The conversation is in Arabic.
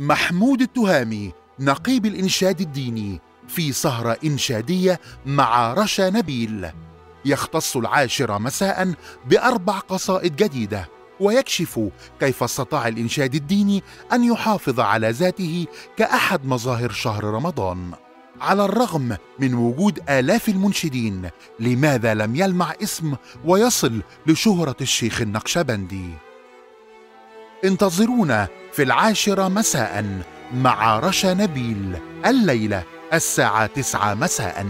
محمود التهامي نقيب الإنشاد الديني في سهرة إنشادية مع رشا نبيل. يختص العاشرة مساء بأربع قصائد جديدة ويكشف كيف استطاع الإنشاد الديني أن يحافظ على ذاته كأحد مظاهر شهر رمضان. على الرغم من وجود آلاف المنشدين لماذا لم يلمع اسم ويصل لشهرة الشيخ النقشبندي؟ انتظرونا في العاشرة مساء مع رشا نبيل الليلة الساعة تسعة مساءً.